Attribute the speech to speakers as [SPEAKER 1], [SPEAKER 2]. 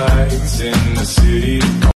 [SPEAKER 1] lights in the city.